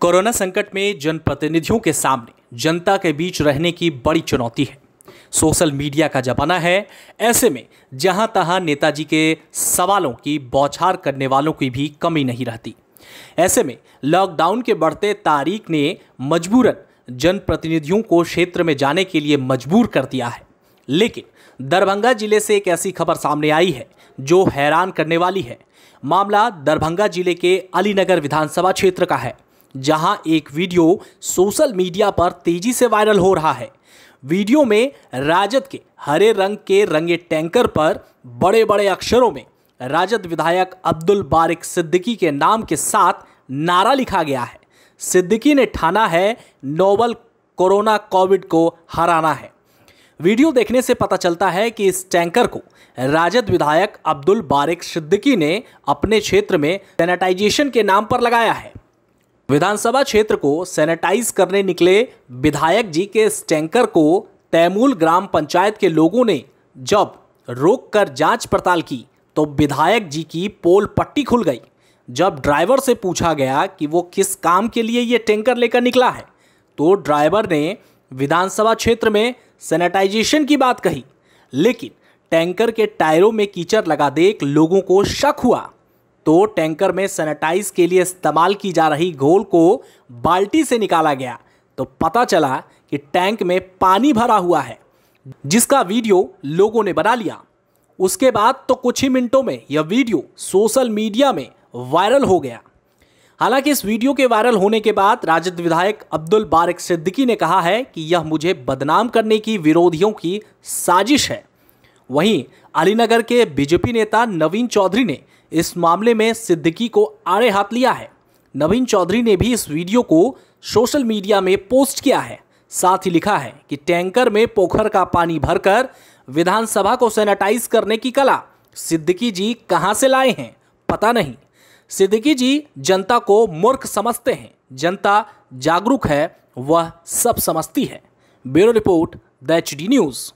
Corona संकट में जनप्रतिनिधियों के सामने जनता के बीच रहने की बड़ी चुनौती है। सोशल मीडिया का जमाना है ऐसे में जहाँ तहां नेताजी के सवालों की बौछार करने वालों की भी कमी नहीं रहती। ऐसे में लॉकडाउन के बढ़ते तारीख ने मजबूरन जनप्रतिनिधियों को क्षेत्र में जाने के लिए मजबूर कर दिया है। लेकिन दरभंगा ज़िले से एक ऐसी खबर सामने आई है जो हैरान करने वाली है। मामला दरभंगा ज़िले के अलीनगर विधानसभा क्षेत्र का है। जहाँ एक वीडियो सोशल मीडिया पर तेज़ी से वायरल हो रहा है। वीडियो में राजद के हरे रंग के रंगे टैंकर पर बड़े बड़े अक्षरों में राजद विधायक अब्दुल बारिक सिद्दीकी के नाम के साथ नारा लिखा गया है। सिद्दीकी ने ठाना है नोवल कोरोना कोविड को हराना है। वीडियो देखने से पता चलता है कि इस टैंकर को राजद विधायक अब्दुल बारिक सिद्दीकी ने अपने क्षेत्र में सैनिटाइजेशन के नाम पर लगाया है। विधानसभा क्षेत्र को सैनिटाइज करने निकले विधायक जी के इस टैंकर को तैमूल ग्राम पंचायत के लोगों ने जब रोक कर जाँच पड़ताल की तो विधायक जी की पोल पट्टी खुल गई। जब ड्राइवर से पूछा गया कि वो किस काम के लिए ये टैंकर लेकर निकला है तो ड्राइवर ने विधानसभा क्षेत्र में सैनिटाइजेशन की बात कही। लेकिन टैंकर के टायरों में कीचड़ लगा देख लोगों को शक हुआ। तो टैंकर में सैनिटाइज के लिए इस्तेमाल की जा रही घोल को बाल्टी से निकाला गया। तो पता चला कि टैंक में पानी भरा हुआ है, जिसका वीडियो लोगों ने बना लिया। उसके बाद तो कुछ ही मिनटों में यह वीडियो सोशल मीडिया में वायरल हो गया। हालाँकि इस वीडियो के वायरल होने के बाद राजद विधायक अब्दुल बारिक सिद्दीकी ने कहा है कि यह मुझे बदनाम करने की विरोधियों की साजिश है। वहीं अलीनगर के बीजेपी नेता नवीन चौधरी ने इस मामले में सिद्दीकी को आड़े हाथ लिया है। नवीन चौधरी ने भी इस वीडियो को सोशल मीडिया में पोस्ट किया है। साथ ही लिखा है कि टैंकर में पोखर का पानी भरकर विधानसभा को सैनिटाइज करने की कला सिद्दीकी जी कहाँ से लाए हैं, पता नहीं। सिद्दीकी जी जनता को मूर्ख समझते हैं। जनता जागरूक है, वह सब समझती है। Bureau report, the H news.